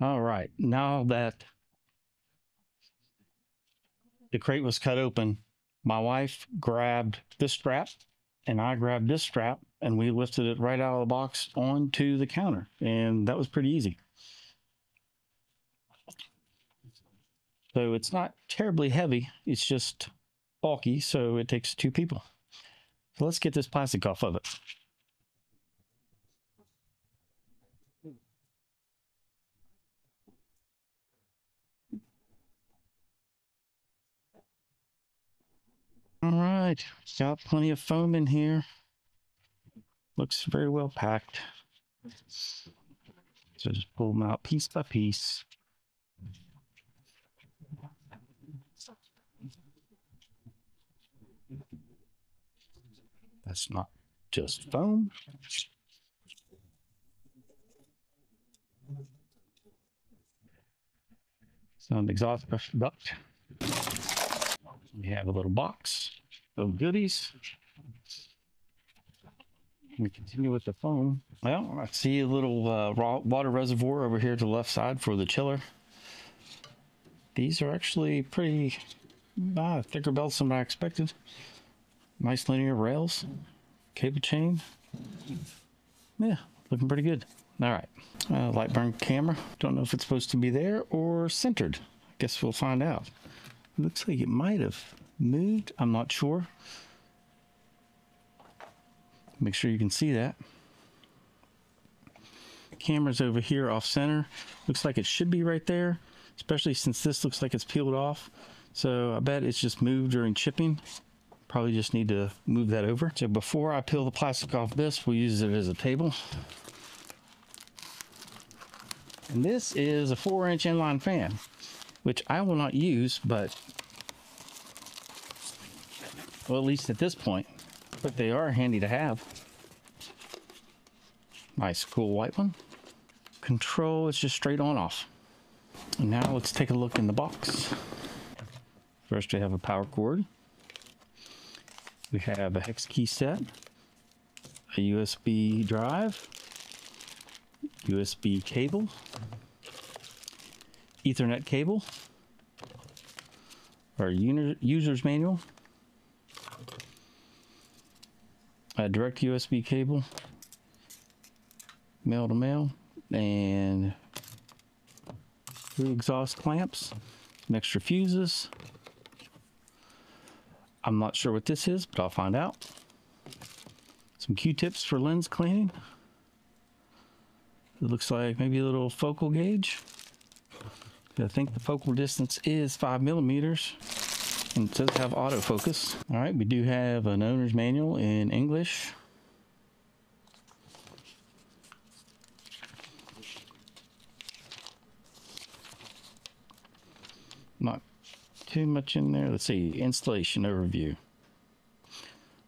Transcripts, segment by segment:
All right. Now that the crate was cut open, my wife grabbed this strap and I grabbed this strap and we lifted it right out of the box onto the counter. And that was pretty easy. So it's not terribly heavy. It's just bulky. So it takes two people. So let's get this plastic off of it. All right, got plenty of foam in here. Looks very well packed. So just pull them out piece by piece. That's not just foam. Some exhaust duct. We have a little box of goodies. We continue with the foam. Well, I see a little uh, water reservoir over here to the left side for the chiller. These are actually pretty uh, thicker belts than I expected. Nice linear rails, cable chain. Yeah, looking pretty good. All right, uh, Lightburn camera. Don't know if it's supposed to be there or centered. I guess we'll find out. Looks like it might have moved. I'm not sure. Make sure you can see that. Camera's over here off center. Looks like it should be right there, especially since this looks like it's peeled off. So I bet it's just moved during chipping. Probably just need to move that over. So before I peel the plastic off this, we'll use it as a table. And this is a four inch inline fan, which I will not use, but well, at least at this point, but they are handy to have. Nice, cool white one. Control is just straight on off. And now let's take a look in the box. First, we have a power cord. We have a hex key set, a USB drive, USB cable, Ethernet cable, our user's manual, a direct USB cable, male to male, and three exhaust clamps, some extra fuses. I'm not sure what this is, but I'll find out. Some Q-tips for lens cleaning. It looks like maybe a little focal gauge. I think the focal distance is five millimeters and it does have autofocus. All right, we do have an owner's manual in English. Not too much in there. Let's see, installation overview.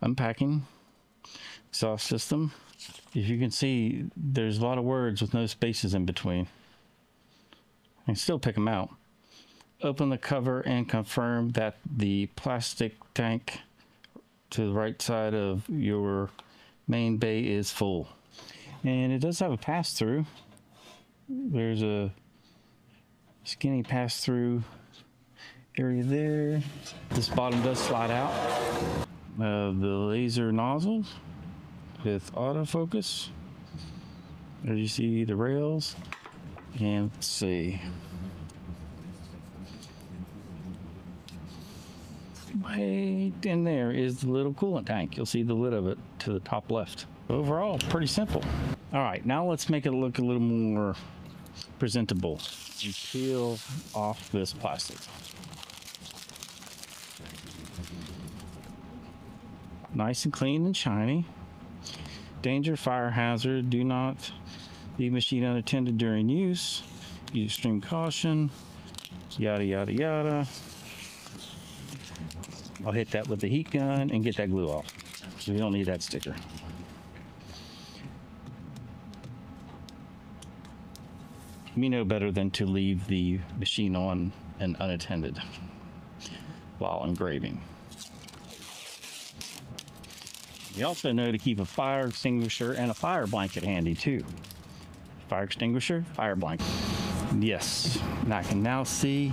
Unpacking, exhaust system. If you can see, there's a lot of words with no spaces in between. I can still pick them out open the cover and confirm that the plastic tank to the right side of your main bay is full. And it does have a pass-through. There's a skinny pass-through area there. This bottom does slide out. Uh, the laser nozzle with autofocus. There you see the rails. And let's see. Right in there is the little coolant tank. You'll see the lid of it to the top left. Overall, pretty simple. All right, now let's make it look a little more presentable. You peel off this plastic. Nice and clean and shiny. Danger, fire hazard. Do not leave machine unattended during use. Use extreme caution. Yada, yada, yada. I'll hit that with the heat gun and get that glue off. So we don't need that sticker. We know better than to leave the machine on and unattended while engraving. You also know to keep a fire extinguisher and a fire blanket handy too. fire extinguisher, fire blanket. Yes, and I can now see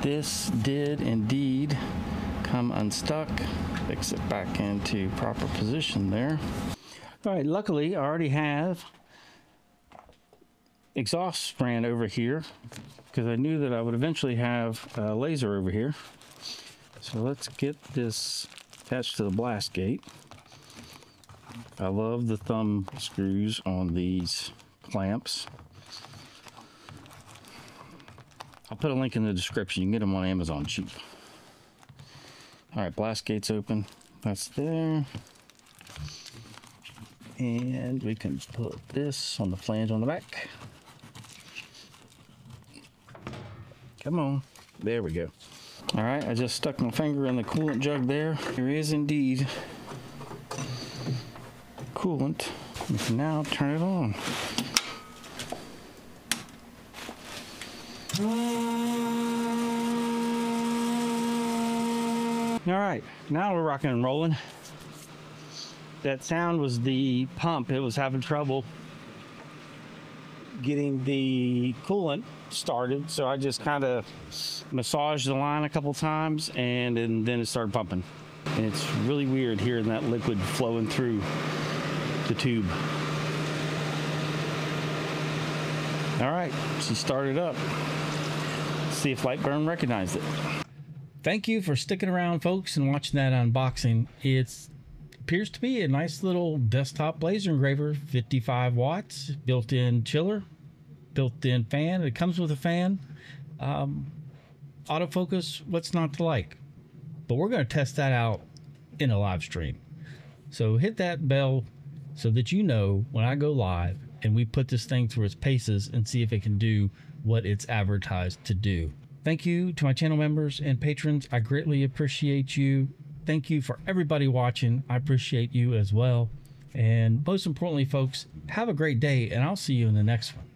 this did indeed come unstuck. Fix it back into proper position there. All right, luckily I already have exhaust strand over here because I knew that I would eventually have a laser over here. So let's get this attached to the blast gate. I love the thumb screws on these clamps. I'll put a link in the description. You can get them on Amazon cheap. All right, blast gate's open. That's there. And we can put this on the flange on the back. Come on. There we go. All right, I just stuck my finger in the coolant jug there. There is indeed coolant. We can now turn it on. All right, now we're rocking and rolling. That sound was the pump. It was having trouble getting the coolant started. So I just kind of massaged the line a couple times and, and then it started pumping. And it's really weird hearing that liquid flowing through the tube. All right, she started up. See if Lightburn recognized it. Thank you for sticking around, folks, and watching that unboxing. It appears to be a nice little desktop laser engraver, 55 watts, built-in chiller, built-in fan. It comes with a fan. Um, autofocus, what's not to like? But we're going to test that out in a live stream. So hit that bell so that you know when I go live and we put this thing through its paces and see if it can do what it's advertised to do. Thank you to my channel members and patrons. I greatly appreciate you. Thank you for everybody watching. I appreciate you as well. And most importantly, folks, have a great day, and I'll see you in the next one.